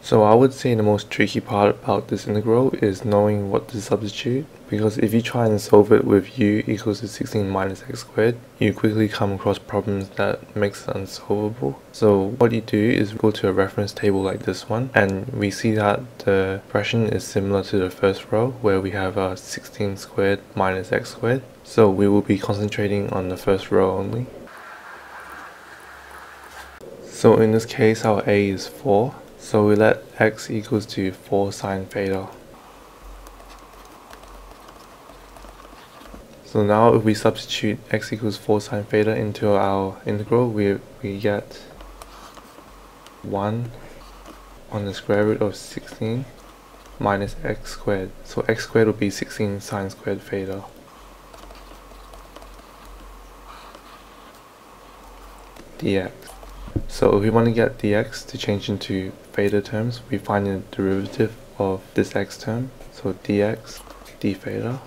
So I would say the most tricky part about this integral is knowing what to substitute because if you try and solve it with u equals to 16 minus x squared, you quickly come across problems that makes it unsolvable. So what you do is go to a reference table like this one and we see that the expression is similar to the first row where we have a 16 squared minus x squared. So we will be concentrating on the first row only. So in this case our a is 4 so we let x equals to 4 sine theta. So now if we substitute x equals 4 sine theta into our integral, we, we get 1 on the square root of 16 minus x squared. So x squared will be 16 sine squared theta. dx. So if we want to get dx to change into theta terms, we find the derivative of this x term. So dx d theta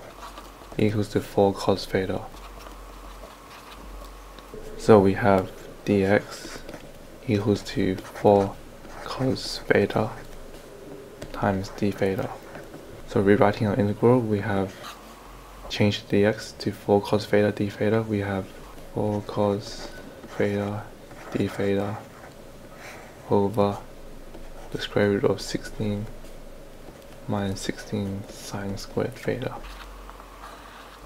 equals to 4 cos theta. So we have dx equals to 4 cos theta times d theta. So rewriting our integral, we have changed dx to 4 cos theta d theta. We have 4 cos theta d theta over the square root of 16 minus 16 sine squared theta.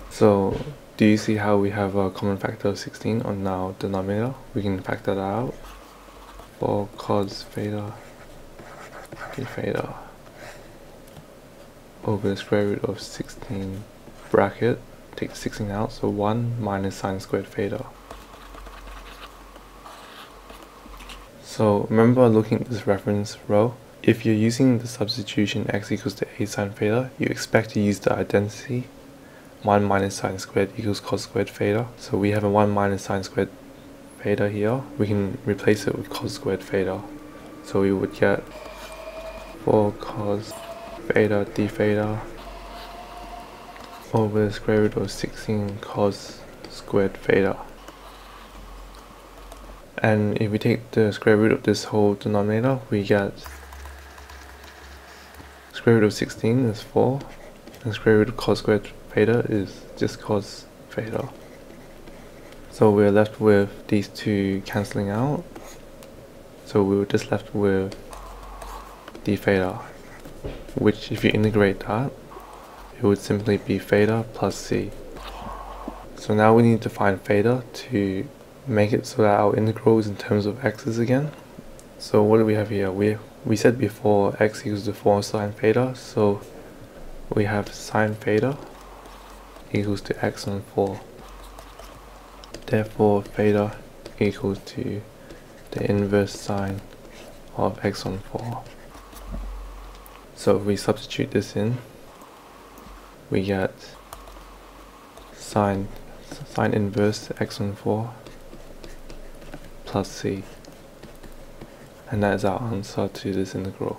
So do you see how we have a common factor of 16 on our denominator? We can factor that out. 4 cos theta d theta over the square root of 16 bracket, take 16 out, so 1 minus sine squared theta. So remember looking at this reference row, if you're using the substitution x equals to a sine theta, you expect to use the identity 1 minus sine squared equals cos squared theta. So we have a 1 minus sine squared theta here. We can replace it with cos squared theta. So we would get 4 cos theta d theta over the square root of 16 cos squared theta and if we take the square root of this whole denominator we get square root of 16 is 4 and square root of cos squared theta is just cos theta. So we're left with these two cancelling out. So we are just left with d theta which if you integrate that it would simply be theta plus c. So now we need to find theta to make it so that our integral is in terms of x's again. So what do we have here? We we said before x equals to 4 sine theta, so we have sine theta equals to x on 4. Therefore theta equals to the inverse sine of x on 4. So if we substitute this in, we get sine sine inverse x on 4 plus c. And that is our answer to this integral.